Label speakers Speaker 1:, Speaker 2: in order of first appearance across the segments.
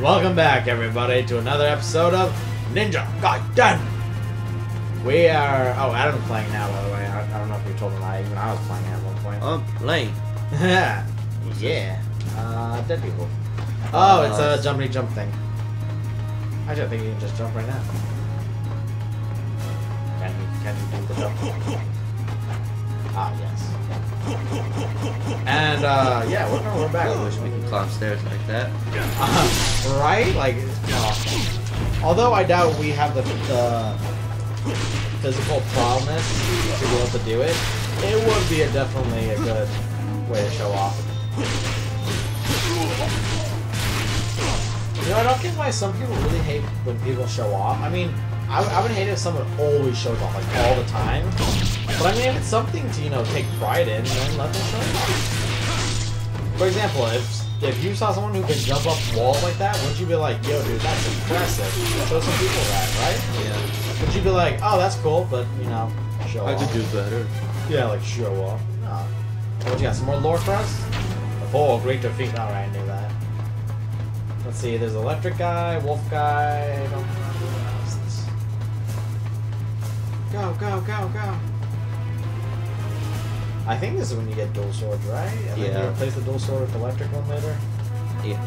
Speaker 1: Welcome back, everybody, to another episode of Ninja Gaiden. We are. Oh, Adam's playing now, by the way. I, I don't know if you told him that. Even I was playing at one point.
Speaker 2: I'm playing.
Speaker 1: yeah. Uh, dead people. Oh, it's
Speaker 2: Uh,
Speaker 1: a jumpy jump thing. I don't think you can just jump right now. Can you, can you do the jump? Ah, yes. And, uh, yeah, we're, we're back.
Speaker 2: I wish we could climb stairs like that.
Speaker 1: Right? Like, uh, although I doubt we have the, the physical prowess to be able to do it, it would be a, definitely a good way to show off. You know, I don't get why some people really hate when people show off. I mean, I, I would hate if someone always shows off, like all the time. But I mean, if it's something to, you know, take pride in, then let them show off. For example, if if you saw someone who can jump up walls like that, wouldn't you be like, yo, dude, that's impressive? Show some people that, right?
Speaker 2: Yeah.
Speaker 1: Would you be like, oh, that's cool, but, you know, show off.
Speaker 2: I could do better.
Speaker 1: Yeah, like show off. No. What you got? Some more lore for us? Oh, great defeat. Alright, I knew that. Let's see, there's electric guy, wolf guy, I don't remember what else is. Go, go, go, go. I think this is when you get dual swords, right? And then
Speaker 2: Yeah.
Speaker 1: you replace the dual sword with the electric one later.
Speaker 2: Yeah.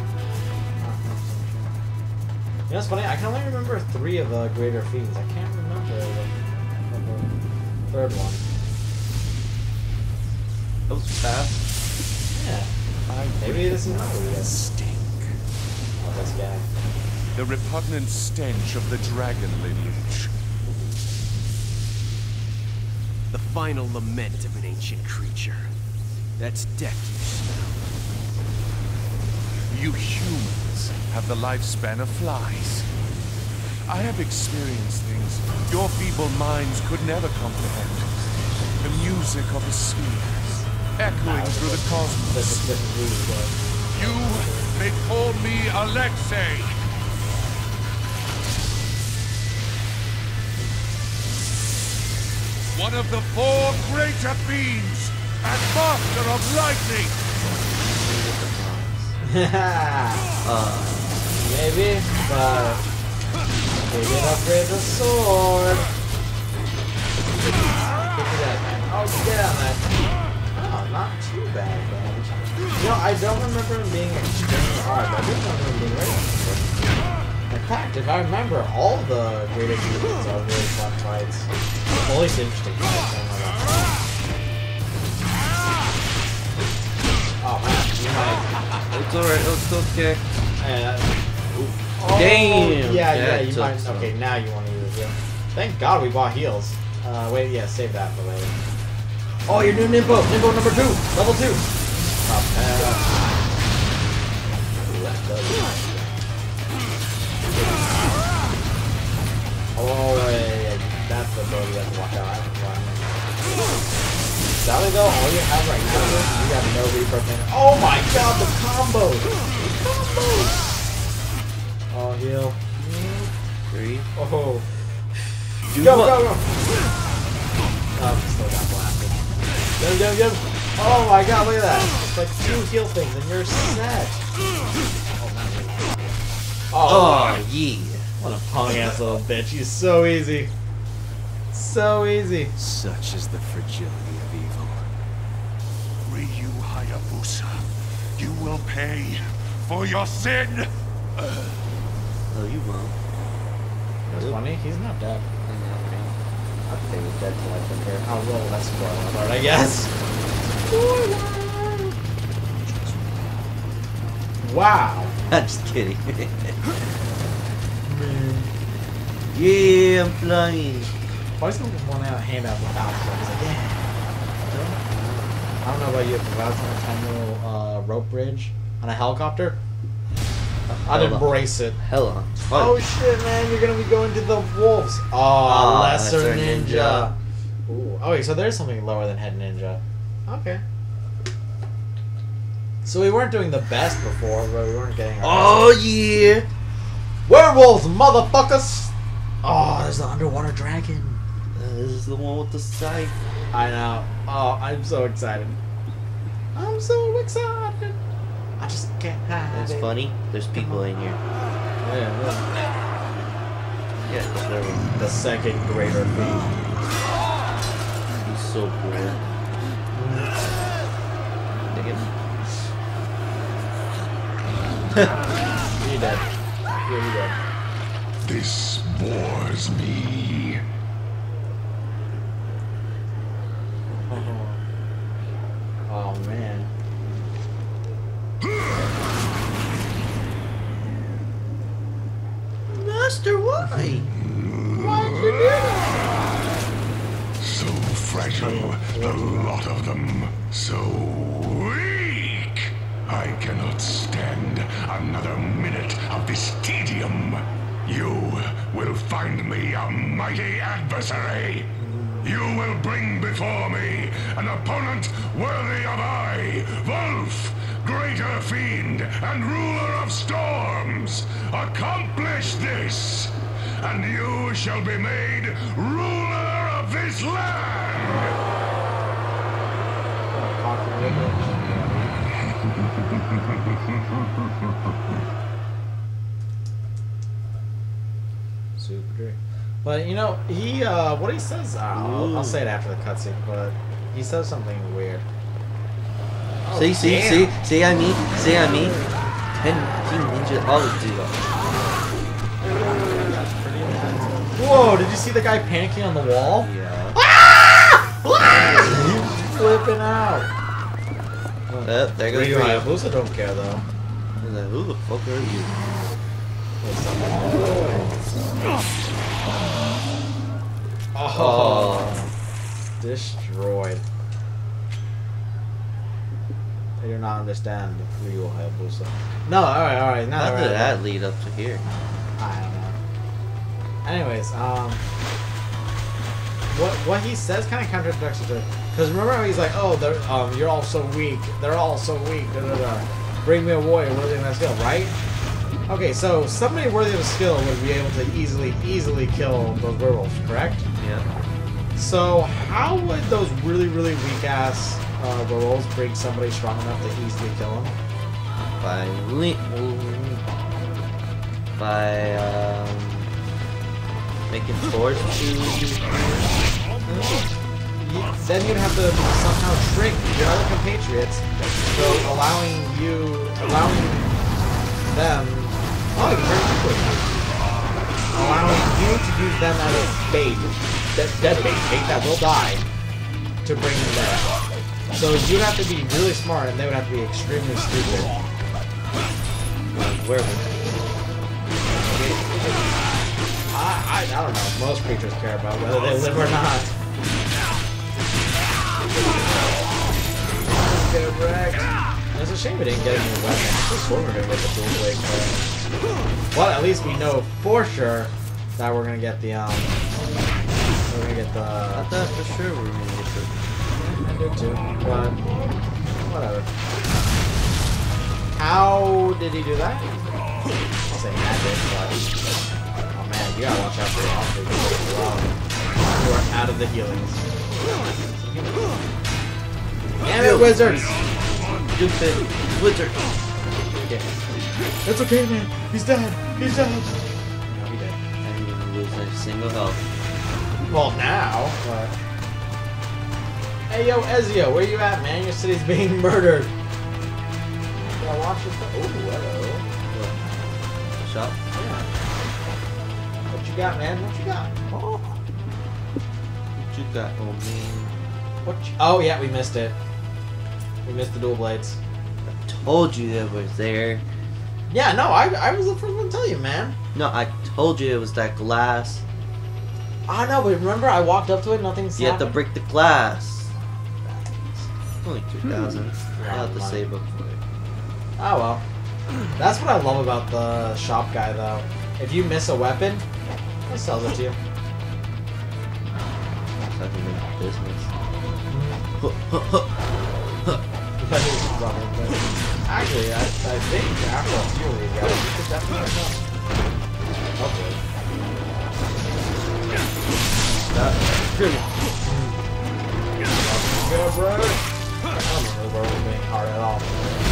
Speaker 1: You know, it's funny, I can only remember three of the greater fiends. I can't remember the, the third one.
Speaker 2: That was fast.
Speaker 1: Yeah. Maybe this is not who.
Speaker 3: Stink.
Speaker 1: Oh, this guy.
Speaker 3: The repugnant stench of the dragon lineage.
Speaker 4: Final lament of an ancient creature. That's death you smell.
Speaker 3: You humans have the lifespan of flies. I have experienced things your feeble minds could never comprehend. The music of the spheres, echoing through the cosmos. You may call me Alexei. One of the four greater beings and master of lightning.
Speaker 2: Uh,
Speaker 1: maybe, but we did upgrade the sword. If I remember, all the greater demons are really fun fights. Least interesting fights. I don't know about fun. Oh man, you might.
Speaker 2: it's alright. It's okay.
Speaker 1: Uh,
Speaker 2: Oh, Damn.
Speaker 1: Yeah, yeah,
Speaker 2: Yeah,
Speaker 1: you might.
Speaker 2: some.
Speaker 1: Okay, now you want to use it. Thank God we bought heals. Uh, wait, yeah, save that for later. Oh, your new Ninpo! Ninpo number two! Level two! All you have right now is you got no Reaper pin. Oh my god, the combos! The combos! Oh, heal.
Speaker 2: Three.
Speaker 1: Oh.
Speaker 2: Do
Speaker 1: Go,
Speaker 2: what?
Speaker 1: go, go! Oh, still got blasted. Go, go, go! Oh my god, look at that! It's like two heal things and you're set! Oh, oh not really. Oh,
Speaker 2: Oh, yeah.
Speaker 1: what a punk ass little bitch. He's so easy. So easy.
Speaker 4: Such is the fragility of evil.
Speaker 3: Ryu Hayabusa, you will pay for your sin.
Speaker 2: Oh, you won't.
Speaker 1: That's funny, he's not dead. I think he was dead till I come here. Oh, well, that's spoiler alert, I guess. Wow.
Speaker 2: I'm just kidding. yeah, I'm flying.
Speaker 1: Why does someone want to hand out the voucher? He's like, yeah. I don't know about you, but I was on a tiny little uh, rope bridge on a helicopter. I'd
Speaker 2: Hella.
Speaker 1: embrace it.
Speaker 2: Hella.
Speaker 1: Oh shit, man! You're gonna be going to the wolves. Oh,
Speaker 2: Ah,
Speaker 1: lesser,
Speaker 2: Lesser
Speaker 1: ninja. Ooh. Okay, so there's something lower than head ninja. Okay. So we weren't doing the best before, but we weren't getting. Our
Speaker 2: Oh, yeah.
Speaker 1: werewolves, motherfuckers! Oh, there's the underwater dragon.
Speaker 2: This is the one with the scythe.
Speaker 1: I know. Oh, I'm so excited. I'm so excited. I just can't hide
Speaker 2: That's
Speaker 1: it.
Speaker 2: funny. There's people in here.
Speaker 1: yeah.
Speaker 2: Yeah. there was
Speaker 1: The second greater feat.
Speaker 2: he's so bored. Dig it.
Speaker 1: You dead. Yeah, you dead.
Speaker 5: This bores me.
Speaker 1: Oh man.
Speaker 2: Master, why?
Speaker 5: did you do that So fragile, the lot of them. So weak. I cannot stand another minute of this tedium. You will find me a mighty adversary. You will bring before me an opponent worthy of I, Volf, greater fiend and ruler of storms. Accomplish this, and you shall be made ruler of this land.
Speaker 1: Super Drake. But you know, he uh what he says uh, I'll, I'll say it after the cutscene, but he says something weird. Oh,
Speaker 2: see, see,
Speaker 1: damn.
Speaker 2: see, see, I mean, see, I mean. Ten King Ninja. Oh, dude.
Speaker 1: Whoa, did you see the guy panicking on the wall?
Speaker 2: Yeah. Ah!
Speaker 1: He's flipping out.
Speaker 2: Uh, there goes
Speaker 1: Ryu. Hayabusa don't care though.
Speaker 2: Like, who the fuck are you?
Speaker 1: Oh, destroyed. I do not understand Ryu Hayabusa. No, alright, alright. Now
Speaker 2: How
Speaker 1: that
Speaker 2: did that lead up to here?
Speaker 1: I don't know. Anyways, um, what what he says kind of contradicts it. Because remember how he's like, oh, they're um, you're all so weak. They're all so weak. Da, da, da. Bring me a warrior worthy of my skill, right? Okay, so somebody worthy of a skill would be able to easily, easily kill those werewolves, correct?
Speaker 2: Yeah.
Speaker 1: So how would those really, really weak ass uh, werewolves bring somebody strong enough to easily kill them?
Speaker 2: By by um making force to
Speaker 1: then you'd have to somehow trick your other compatriots, so allowing you, allowing them, oh, very quickly, allowing you to use them as bait, dead, dead bait, bait that will die, to bring them there. So you'd have to be really smart, and they would have to be extremely stupid.
Speaker 2: werewolf.
Speaker 1: I, I, I don't know. Most creatures care about whether they live or not. Get wrecked. It's a shame we didn't get a new weapon. I just swore we were gonna get the dual blade for Well, at least we know for sure that we're gonna get the um. We're gonna get the.
Speaker 2: thought for sure we were gonna get the.
Speaker 1: I did too, but whatever. How did he do that? I'll say magic, but oh man, you gotta watch out for your offense. Wow. You are out of the healings. Damn it, wizards!
Speaker 2: Stupid wizard.
Speaker 1: Okay. It's okay, man. He's dead. He's dead. No, he did.
Speaker 2: I didn't even lose a single health.
Speaker 1: Well, now. But... Hey, yo, Ezio, where you at, man? Your city's being murdered. Gotta watch your. Ooh, hello.
Speaker 2: What? Shop?
Speaker 1: Yeah. What you got, man? What you got? Oh.
Speaker 2: What you got, oh man?
Speaker 1: What? You... Oh yeah, we missed it. We missed the dual blades.
Speaker 2: I told you it was there.
Speaker 1: Yeah, no, I, I was the first one to tell you, man.
Speaker 2: No, I told you it was that glass.
Speaker 1: Ah, I know, but remember I walked up to it, nothing's
Speaker 2: You have to break the glass. Only 2,000.
Speaker 1: Hmm.
Speaker 2: I'll have to save up for it.
Speaker 1: Oh well. That's what I love about the shop guy, though. If you miss a weapon, he sells it to you.
Speaker 2: Can business.
Speaker 1: Actually, I, I think after a few of these guys, you could definitely come. Hopefully. That, Good, bro. We're being hard at all.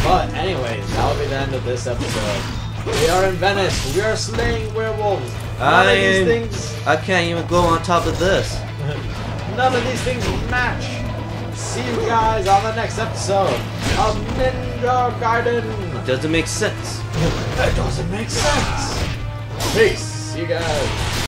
Speaker 1: But anyways, that'll be the end of this episode. We are in Venice. We are slaying werewolves. None
Speaker 2: I
Speaker 1: of these things.
Speaker 2: I can't even go on top of this.
Speaker 1: None of these things match. See you guys on the next episode of Ninja Gaiden.
Speaker 2: Doesn't make sense.
Speaker 1: That doesn't make sense. Peace. See you guys.